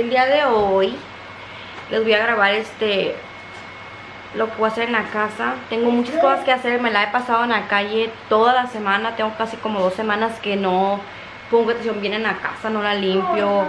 el día de hoy les voy a grabar este lo que voy a hacer en la casa. Tengo muchas cosas que hacer, me la he pasado en la calle toda la semana. Tengo casi como dos semanas que no pongo atención bien en la casa, no la limpio,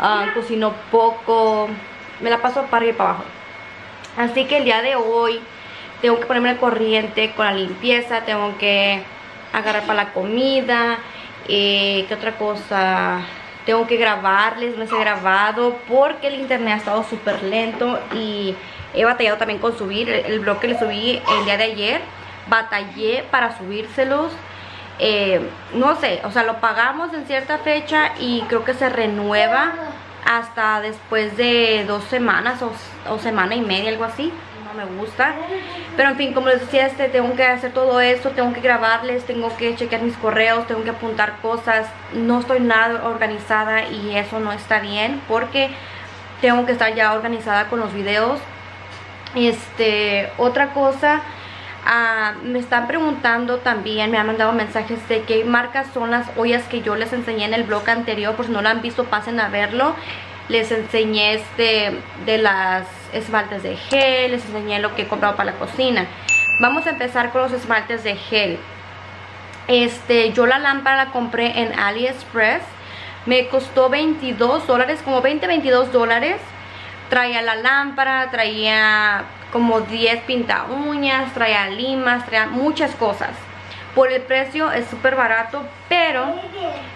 ah, cocino poco. Me la paso para arriba y para abajo. Así que el día de hoy tengo que ponerme al corriente con la limpieza, tengo que agarrar para la comida. Eh, ¿Qué otra cosa? Tengo que grabarles, no he grabado porque el internet ha estado súper lento y he batallado también con subir el, blog que le subí el día de ayer. Batallé para subírselos. Eh, no sé, o sea, lo pagamos en cierta fecha y creo que se renueva hasta después de dos semanas o, o semana y media, algo así me gusta. Pero en fin, como les decía, este, tengo que hacer todo eso, tengo que grabarles, tengo que chequear mis correos, tengo que apuntar cosas. No estoy nada organizada y eso no está bien porque tengo que estar ya organizada con los videos. Este, otra cosa... Ah, me están preguntando también, me han mandado mensajes de qué marcas son las ollas que yo les enseñé en el blog anterior, por si no lo han visto pasen a verlo les enseñé este de las esmaltes de gel, les enseñé lo que he comprado para la cocina. Vamos a empezar con los esmaltes de gel. Este, yo la lámpara la compré en AliExpress. Me costó 22 dólares, como 20, 22 dólares. Traía la lámpara, traía como 10 pinta uñas, traía limas, traía muchas cosas. Por el precio es súper barato, pero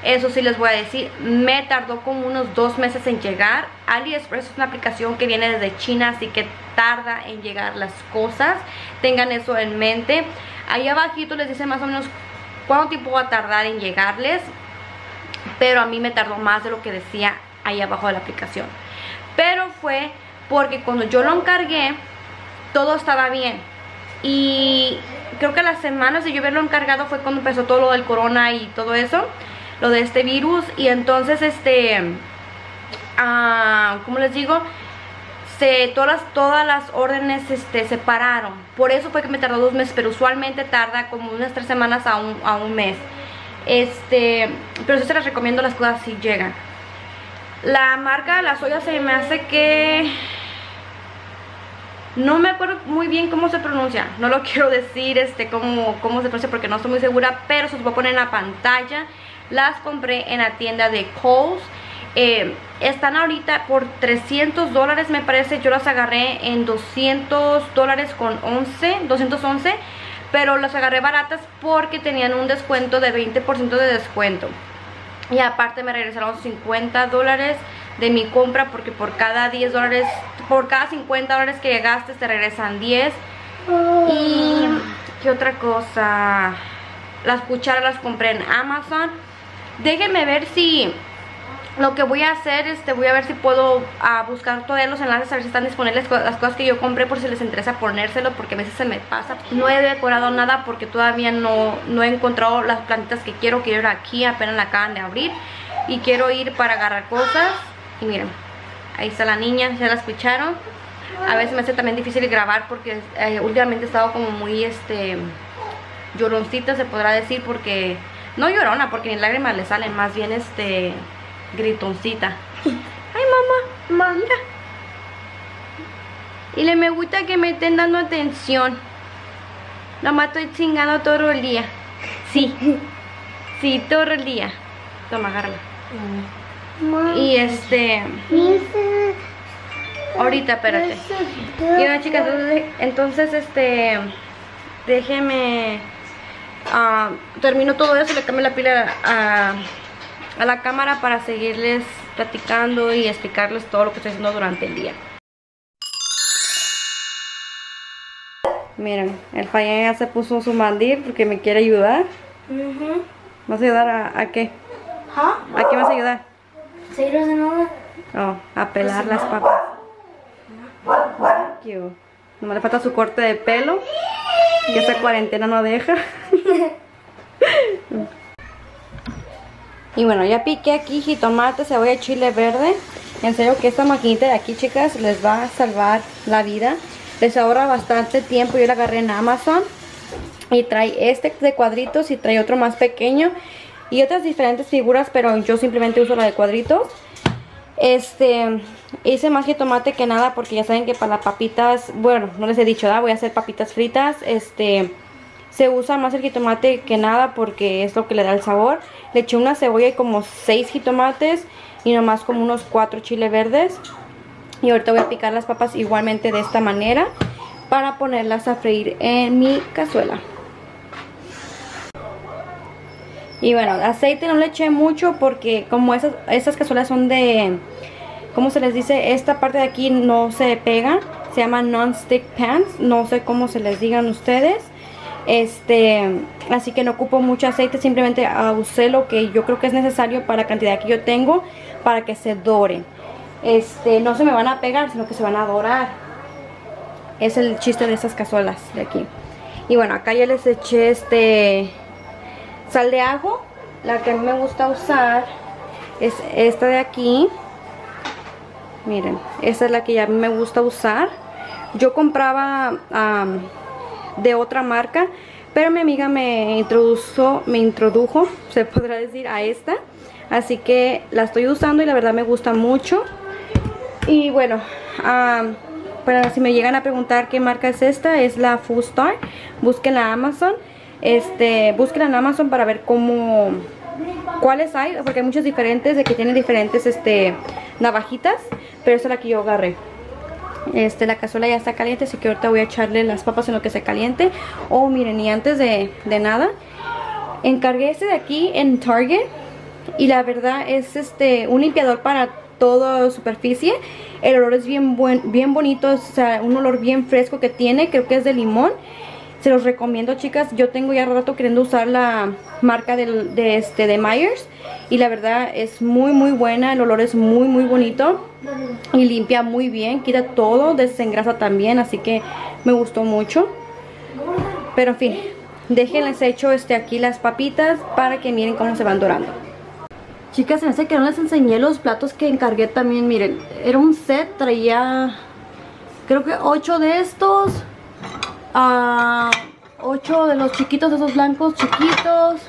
eso sí les voy a decir, me tardó como unos dos meses en llegar. AliExpress es una aplicación que viene desde China, así que tarda en llegar las cosas. Tengan eso en mente. Ahí abajito les dice más o menos cuánto tiempo va a tardar en llegarles. Pero a mí me tardó más de lo que decía ahí abajo de la aplicación. Pero fue porque cuando yo lo encargué, todo estaba bien. Y creo que las semanas de yo haberlo encargado fue cuando empezó todo lo del corona y todo eso, lo de este virus. Y entonces, este, como les digo, se, todas, las, todas las órdenes este, se pararon. Por eso fue que me tardó dos meses, pero usualmente tarda como unas tres semanas a un, a un mes. Este, pero sí se les recomiendo las cosas si llegan. La marca de las ollas se me hace que no me acuerdo muy bien cómo se pronuncia, no lo quiero decir este cómo, cómo se pronuncia porque no estoy muy segura, pero se los voy a poner en la pantalla. Las compré en la tienda de Kohl's. Eh, están ahorita por 300 dólares me parece, yo las agarré en 200 dólares con 11, 211, pero las agarré baratas porque tenían un descuento de 20% de descuento. Y aparte me regresaron 50 dólares de mi compra porque por cada 10 dólares, por cada 50 dólares que gastes te regresan 10. Y qué otra cosa, las cucharas las compré en Amazon. Déjenme ver si lo que voy a hacer, este, voy a ver si puedo ah, buscar todos los enlaces a ver si están disponibles las cosas que yo compré por si les interesa ponérselo porque a veces se me pasa. No he decorado nada porque todavía no, no he encontrado las plantitas que quiero, quiero ir aquí, apenas la acaban de abrir y quiero ir para agarrar cosas y miren, ahí está la niña, ya la escucharon. A veces me hace también difícil grabar porque eh, últimamente he estado como muy este lloroncita se podrá decir porque no llorona porque ni lágrimas le salen, más bien este gritoncita. Ay mamá, mamá. Y le me gusta que me estén dando atención. Nomás estoy chingando todo el día. Sí. Sí, todo el día. Toma, agárrala. Y este... Ahorita, espérate. Y bueno, chicas, entonces, este... Déjeme... Ah, termino todo eso, le cambio la pila a, a la cámara para seguirles platicando y explicarles todo lo que estoy haciendo durante el día. Miren, el Fayan ya se puso su mandil porque me quiere ayudar. ¿Vas a ayudar a, a qué? ¿Ah? ¿A qué vas a ayudar? Oh, a pelar las papas. Thank you. No le falta su corte de pelo. Que esta cuarentena no deja. y bueno, ya piqué aquí jitomate, cebolla, chile verde. En serio que esta maquinita de aquí, chicas, les va a salvar la vida. Les ahorra bastante tiempo. Yo la agarré en Amazon. Y trae este de cuadritos y trae otro más pequeño. Y otras diferentes figuras, pero yo simplemente uso la de cuadritos. Este, hice más jitomate que nada porque ya saben que para las papitas, bueno, no les he dicho, ¿verdad? Voy a hacer papitas fritas, este, se usa más el jitomate que nada porque es lo que le da el sabor. Le eché una cebolla y como 6 jitomates y nomás como unos 4 chile verdes. Y ahorita voy a picar las papas igualmente de esta manera para ponerlas a freír en mi cazuela. Y bueno, aceite no le eché mucho porque como esas, esas cazuelas son de, ¿cómo se les dice? Esta parte de aquí no se pega, se llama non-stick pans, no sé cómo se les digan ustedes. Este, así que no ocupo mucho aceite, simplemente usé lo que yo creo que es necesario para la cantidad que yo tengo para que se doren. Este, no se me van a pegar, sino que se van a dorar. Es el chiste de estas cazuelas de aquí. Y bueno, acá ya les eché este sal de ajo. La que a mí me gusta usar es esta de aquí. Miren, esta es la que ya me gusta usar. Yo compraba de otra marca, pero mi amiga me introdujo, me introdujo, se podrá decir, a esta. Así que la estoy usando y la verdad me gusta mucho. Y bueno, para si me llegan a preguntar qué marca es esta, es la Full Star. Busquen la Amazon. Este, busquen en Amazon para ver cómo cuáles hay, porque hay muchos diferentes, de que tienen diferentes este navajitas, pero esa es la que yo agarré. Este, la cazuela ya está caliente, así que ahorita voy a echarle las papas en lo que se caliente. Oh, miren, y antes de, de nada, encargué este de aquí en Target. Y la verdad es este un limpiador para toda superficie. El olor es bien, buen, bien bonito, o sea, un olor bien fresco que tiene, creo que es de limón. Se los recomiendo, chicas. Yo tengo ya rato queriendo usar la marca de, este, de Myers. Y la verdad es muy, muy buena. El olor es muy, muy bonito. Y limpia muy bien. Quita todo. Desengrasa también. Así que me gustó mucho. Pero en fin. Déjenles hecho este, aquí las papitas para que miren cómo se van dorando. Chicas, me hace que no les enseñé los platos que encargué también. Miren, era un set. Traía creo que 8 de estos a 8 de los chiquitos esos blancos chiquitos.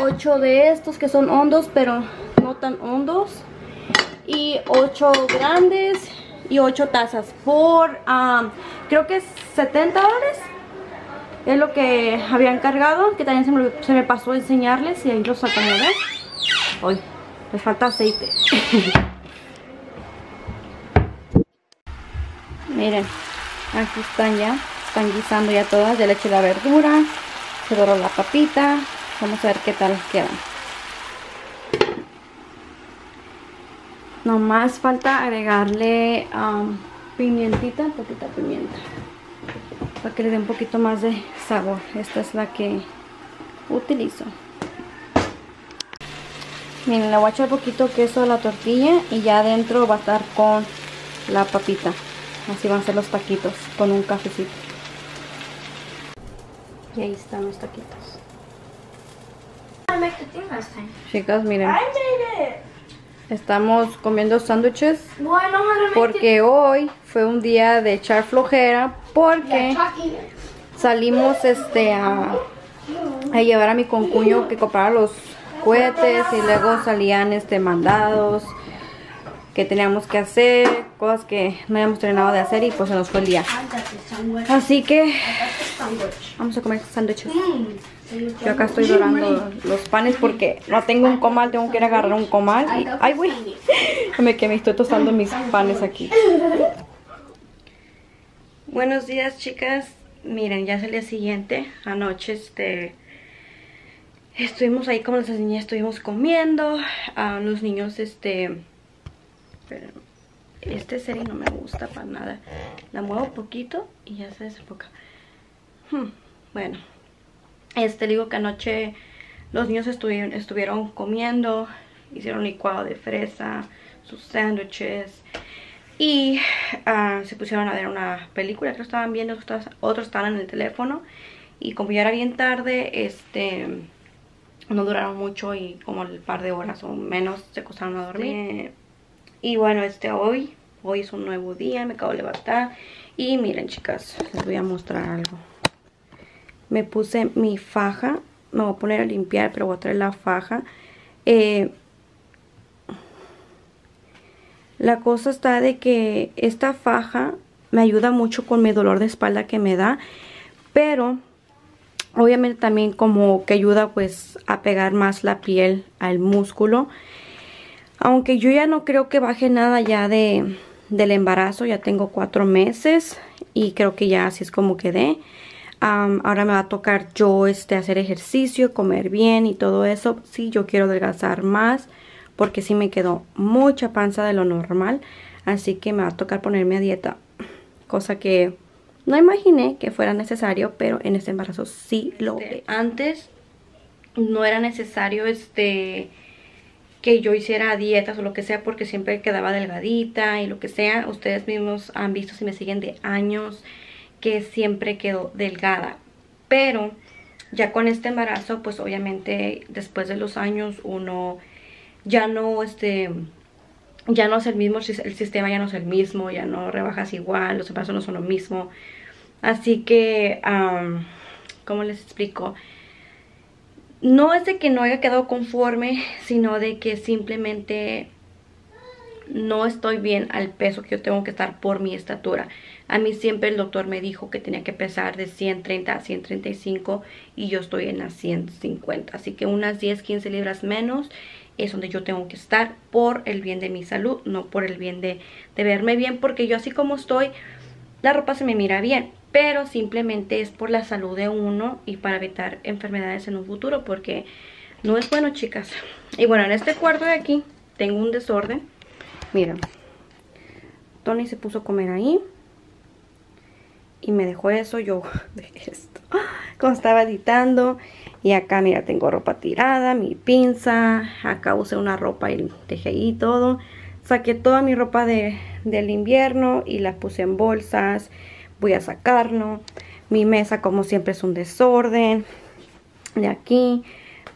8 de estos que son hondos pero no tan hondos. Y 8 grandes y 8 tazas por creo que 70 dólares. Es lo que habían cargado que también se me, se me pasó a enseñarles y ahí los acomodé hoy les falta aceite. Miren aquí están ya están guisando ya todas, ya le eché la verdura, se doró la papita, vamos a ver qué tal quedan. Nomás falta agregarle um, pimientita, poquita pimienta, para que le dé un poquito más de sabor. Esta es la que utilizo. Miren, le voy a echar poquito queso a la tortilla y ya adentro va a estar con la papita. Así van a ser los taquitos con un cafecito. Y ahí están los taquitos. Chicas, miren. Estamos comiendo sándwiches porque hoy fue un día de echar flojera porque salimos este a, a llevar a mi concuño que comprara los cohetes y luego salían este mandados que teníamos que hacer, cosas que no habíamos terminado de hacer y pues se nos fue el día. Así que vamos a comer sándwiches. Yo acá estoy dorando los panes porque no tengo un comal, tengo que ir a agarrar un comal. Y, ay, güey, me que me estoy tostando mis panes aquí. Buenos días, chicas. Miren, ya es el día siguiente. Anoche, este... Estuvimos ahí como las niñas estuvimos comiendo. a los niños, este este serie no me gusta para nada. La muevo poquito y ya se desenfoca. Hmm, bueno, este digo que anoche los niños estuvieron, estuvieron comiendo, hicieron licuado de fresa, sus sándwiches y ah, se pusieron a ver una película que estaban viendo, otros, otros estaban en el teléfono y como ya era bien tarde, este no duraron mucho y como el par de horas o menos se acostaron a dormir. Y bueno, este hoy, hoy es un nuevo día, me acabo de levantar. Y miren chicas, les voy a mostrar algo. Me puse mi faja me voy a poner a limpiar, pero voy a traer la faja. Eh, la cosa está de que esta faja me ayuda mucho con mi dolor de espalda que me da, pero obviamente también como que ayuda pues a pegar más la piel al músculo. Aunque yo ya no creo que baje nada ya de, del embarazo, ya tengo cuatro meses y creo que ya así es como quedé. Ahora me va a tocar yo este, hacer ejercicio, comer bien y todo eso. Sí, yo quiero adelgazar más porque sí me quedó mucha panza de lo normal. Así que me va a tocar ponerme a dieta, cosa que no imaginé que fuera necesario, pero en este embarazo sí lo este, Antes no era necesario este que yo hiciera dietas o lo que sea porque siempre quedaba delgadita y lo que sea. Ustedes mismos han visto si me siguen de años que siempre quedo delgada. Pero ya con este embarazo pues obviamente después de los años uno ya no este ya no es el mismo, el sistema ya no es el mismo, ya no rebajas igual, los embarazos no son lo mismo. Así que, ¿cómo les explico? no es de que no haya quedado conforme, sino de que simplemente no estoy bien al peso que yo tengo que estar por mi estatura. A mí siempre el doctor me dijo que tenía que pesar de 130 a 135 y yo estoy en las 150. Así que unas 10, 15 libras menos es donde yo tengo que estar por el bien de mi salud, no por el bien de, de verme bien, porque yo así como estoy, la ropa se me mira bien pero simplemente es por la salud de uno y para evitar enfermedades en un futuro porque no es bueno chicas y bueno en este cuarto de aquí tengo un desorden miren Tony se puso a comer ahí y me dejó eso yo de esto como estaba editando y acá mira tengo ropa tirada mi pinza acá usé una ropa y dejé ahí todo saqué toda mi ropa de, del invierno y la puse en bolsas voy a sacarlo. Mi mesa como siempre es un desorden de aquí.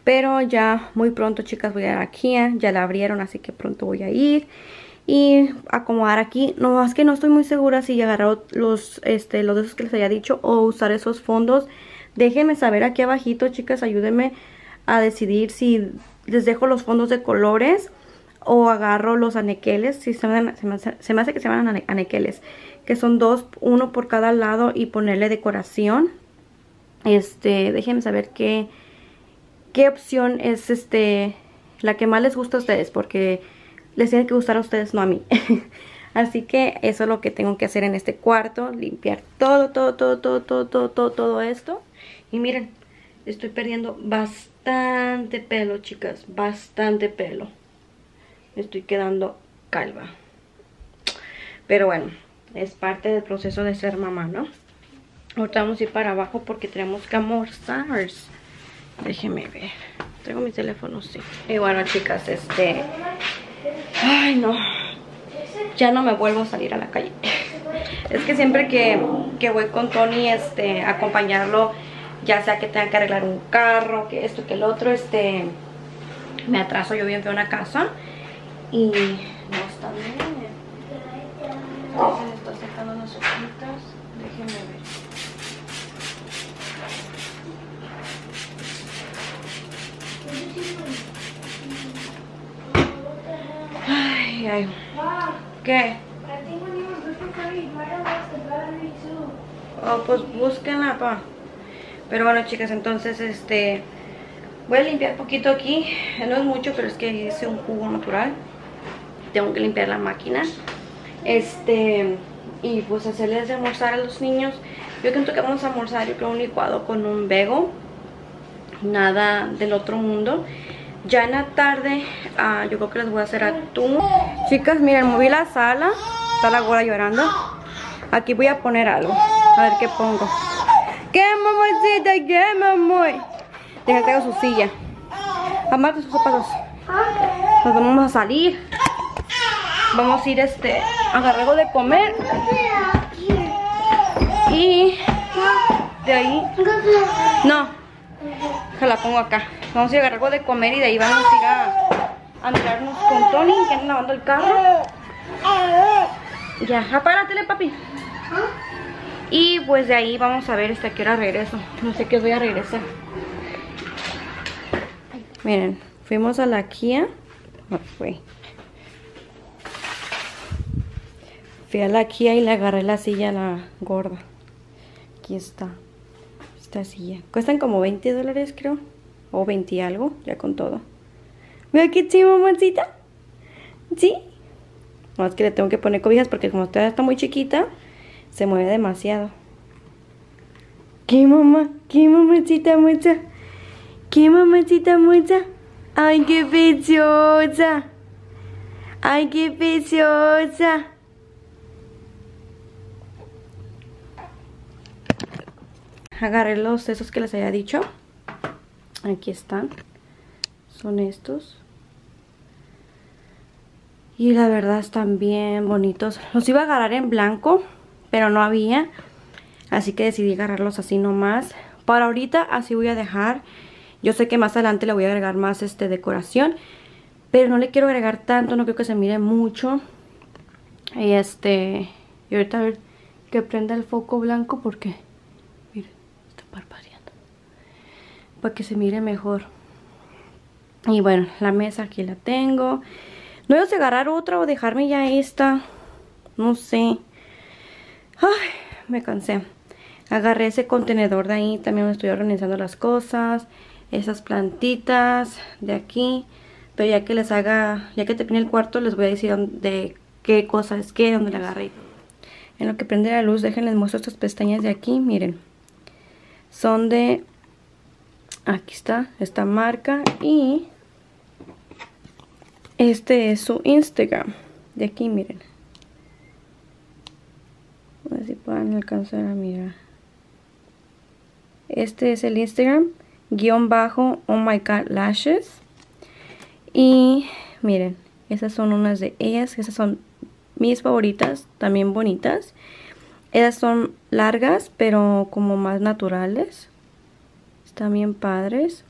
Pero ya muy pronto chicas voy a ir aquí. Ya la abrieron así que pronto voy a ir. Y acomodar aquí. No más que no estoy muy segura si agarrar los, este, los de esos que les haya dicho. O usar esos fondos. Déjenme saber aquí abajito chicas. Ayúdenme a decidir si les dejo los fondos de colores. O agarro los anequeles. Si se, me, se me hace que se llaman anequeles que son dos, uno por cada lado y ponerle decoración. Este, déjenme saber qué, qué opción es este la que más les gusta a ustedes, porque les tiene que gustar a ustedes, no a mí. Así que eso es lo que tengo que hacer en este cuarto, limpiar todo, todo, todo, todo, todo, todo, todo, todo esto. Y miren, estoy perdiendo bastante pelo, chicas, bastante pelo. Estoy quedando calva. Pero bueno, es parte del proceso de ser mamá, ¿no? Ahorita vamos a ir para abajo porque tenemos que. Déjenme ver. Tengo mi teléfono, sí. Y bueno, chicas, este... Ay, no. Ya no me vuelvo a salir a la calle. Es que siempre que, que voy con Tony este, a acompañarlo, ya sea que tenga que arreglar un carro, que esto, que el otro, este... Me atraso yo bien feo una casa. Y no está bien estar sacando unas hojitas. Déjenme ver. ¿Qué? Oh, pues búsquenla, pa. Pero bueno, chicas, entonces, este... Voy a limpiar poquito aquí. No es mucho, pero es que hice un jugo natural. Tengo que limpiar la máquina. Este, y pues hacerles de almorzar a los niños. Yo creo que vamos a almorzar, yo creo un licuado con un vego. Nada del otro mundo. Ya en la tarde, ah, yo creo que les voy a hacer atún. Chicas, miren, moví la sala. Está la abuela llorando. Aquí voy a poner algo. A ver qué pongo. ¿Qué, mamacita? ¿Qué, mamá? Deja que su silla. Amarte sus zapatos. Nos vamos a salir vamos a ir este agarrar algo de comer y de ahí no se la pongo acá vamos a agarrar algo de comer y de ahí vamos a ir a, mirarnos con Tony que anda lavando el carro ya, apáratele papi y pues de ahí vamos a ver hasta qué hora regreso no sé qué voy a regresar Miren, fuimos a la Kia. fue. Fui a la Kia y le agarré la silla a la gorda. Aquí está. Esta silla. Cuestan como 20 dólares, creo. O 20 algo, ya con todo. Mira qué chido, mamacita. ¿Sí? Más que le tengo que poner cobijas porque como todavía está muy chiquita, se mueve demasiado. ¿Qué mamá? ¿Qué mamacita mucha? ¿Qué mamacita mucha? ¡Ay, qué preciosa! ¡Ay, qué preciosa! Agarré los esos que les había dicho. Aquí están. Son estos. Y la verdad están bien bonitos. Los iba a agarrar en blanco, pero no había. Así que decidí agarrarlos así nomás. Para ahorita así voy a dejar. Yo sé que más adelante le voy a agregar más este decoración. Pero no le quiero agregar tanto, no creo que se mire mucho. Y este... Y ahorita a ver que prenda el foco blanco porque... Miren, está parpadeando. Que se mire mejor. Y bueno, la mesa aquí la tengo. No a agarrar otra o dejarme ya esta. No sé. Ay, me cansé. Agarré ese contenedor de ahí. También me estoy organizando las cosas. Esas plantitas de aquí. Pero ya que les haga, ya que termine el cuarto, les voy a decir de qué cosas, qué, dónde la agarré. En lo que prende la luz, déjenles muestro estas pestañas de aquí. Miren. Son de... Aquí está, esta marca. Y este es su Instagram. De aquí, miren. A ver si pueden alcanzar a mirar. Este es el Instagram. Guión bajo, oh my god, lashes. Y miren, esas son unas de ellas. Esas son mis favoritas, también bonitas. Esas son largas, pero como más naturales. Bien padres.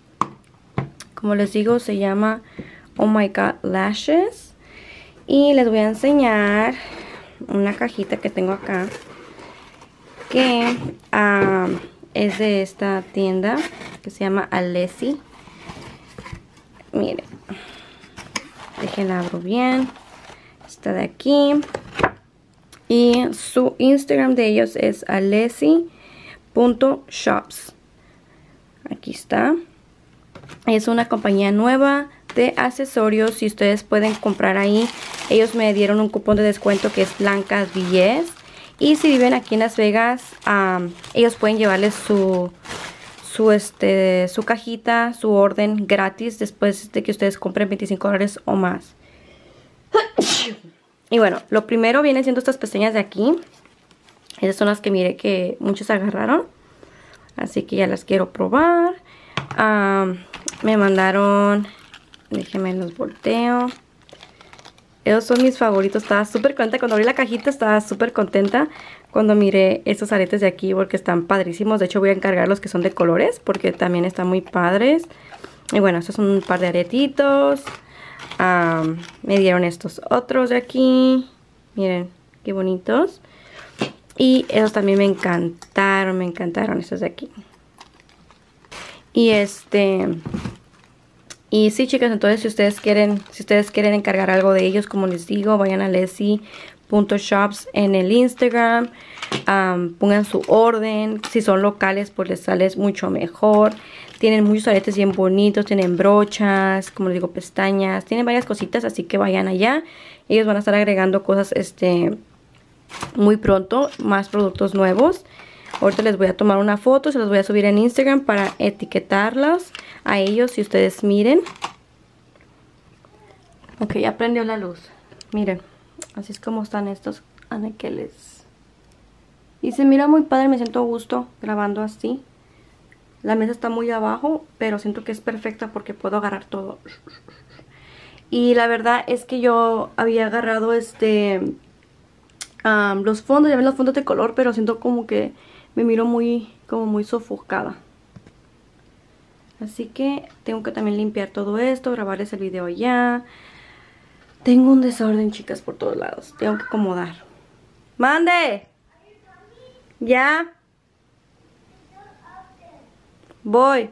Como les digo, se llama Oh My God Lashes. Y les voy a enseñar una cajita que tengo acá. Que ah, es de esta tienda que se llama Alessi. Miren. Déjenla abro bien. Está de aquí. Y su Instagram de ellos es alessi.shops. Aquí está. Es una compañía nueva de accesorios. Si ustedes pueden comprar ahí, ellos me dieron un cupón de descuento que es Blancas 10. Y si viven aquí en Las Vegas, ellos pueden llevarles su, su, este, su cajita, su orden gratis después de que ustedes compren 25 dólares o más. Y bueno, lo primero viene siendo estas pestañas de aquí. Esas son las que mire que muchos agarraron. Así que ya las quiero probar. me mandaron Déjenme los volteo. Esos son mis favoritos. Estaba súper contenta. Cuando abrí la cajita estaba súper contenta cuando miré estos aretes de aquí porque están padrísimos. De hecho voy a encargar los que son de colores porque también están muy padres. Y bueno, estos son un par de aretitos. me dieron estos otros de aquí. Miren, qué bonitos. Y esos también me encantaron, me encantaron estos de aquí. Y este, y sí, chicas, entonces si ustedes quieren, si ustedes quieren encargar algo de ellos, como les digo, vayan a Leslie.shops en el Instagram. pongan su orden. Si son locales, pues les sale mucho mejor. Tienen muchos aretes bien bonitos, tienen brochas, como les digo, pestañas. Tienen varias cositas, así que vayan allá. Ellos van a estar agregando cosas este muy pronto, más productos nuevos. Ahorita les voy a tomar una foto, se los voy a subir en Instagram para etiquetarlos a ellos si ustedes miren. Ok, ya prendió la luz. Miren, así es como están estos anaqueles. Y se mira muy padre, me siento a gusto grabando así. La mesa está muy abajo, pero siento que es perfecta porque puedo agarrar todo. Y la verdad es que yo había agarrado este los fondos, ya ven los fondos de color, pero siento como que me miro muy, como muy sofocada. Así que tengo que también limpiar todo esto, grabarles el video ya. Tengo un desorden, chicas, por todos lados. Tengo que acomodar. ¡Mande! ¿Ya? Voy.